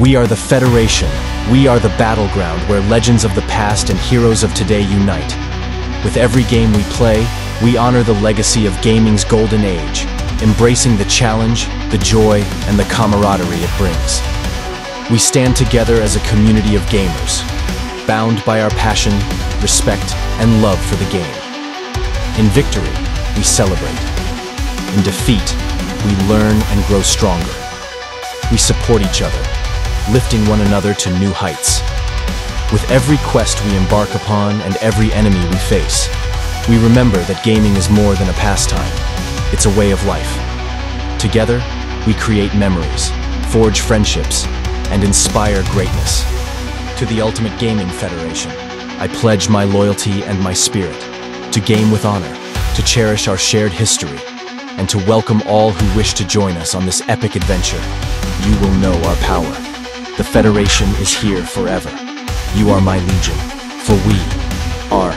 We are the Federation. We are the battleground where legends of the past and heroes of today unite. With every game we play, we honor the legacy of gaming's golden age, embracing the challenge, the joy, and the camaraderie it brings. We stand together as a community of gamers, bound by our passion, respect, and love for the game. In victory, we celebrate. In defeat, we learn and grow stronger. We support each other, lifting one another to new heights. With every quest we embark upon and every enemy we face, we remember that gaming is more than a pastime. It's a way of life. Together, we create memories, forge friendships, and inspire greatness. To the Ultimate Gaming Federation, I pledge my loyalty and my spirit to game with honor, to cherish our shared history, and to welcome all who wish to join us on this epic adventure. You will know our power. The Federation is here forever. You are my legion, for we are